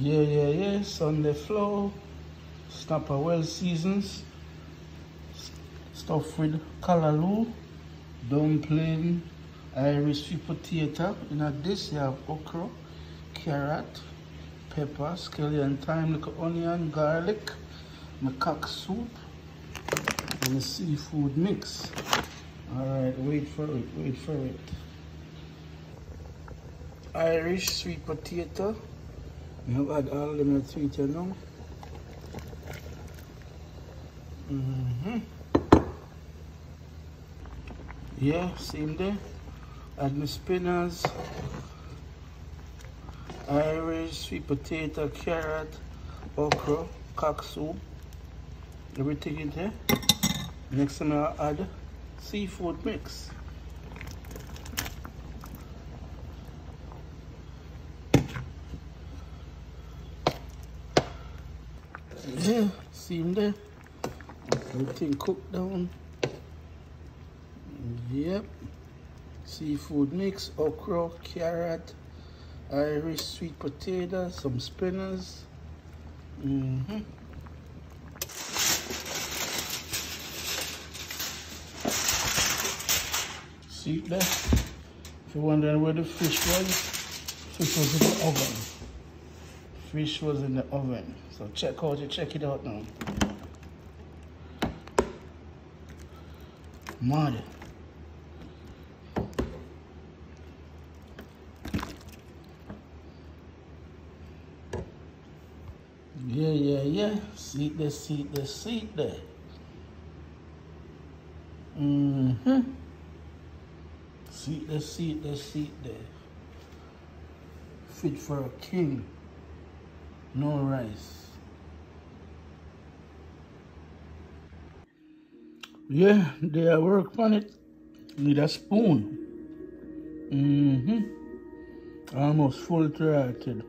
Yeah, yeah, yeah. Sunday flow. Snapper well seasons. Stuffed with callaloo, dumpling, Irish sweet potato. In this you have okra, carrot, pepper, scallion thyme, little onion, garlic, macaque soup, and a seafood mix. Alright, wait for it, wait for it. Irish sweet potato. We have add all them sweet you know. Mm -hmm. Yeah, same there. Add my spinners, Irish sweet potato, carrot, okra, cock soup, everything in there. Next time I'll add seafood mix. Yeah, see him there. Everything cooked down. Yep. Seafood mix, okra, carrot, Irish sweet potato, some spinners. Mm -hmm. See there? If you're wondering where the fish was, fish was in the oven. Fish was in the oven. So check out it, check it out now. Mud. Yeah, yeah, yeah. Seat there, seat there, seat there. Mm-hmm. Seat there, seat there, seat there. Fit for a king. No rice. Yeah, they are work on it. Need a spoon. Mm-hmm. Almost full throated.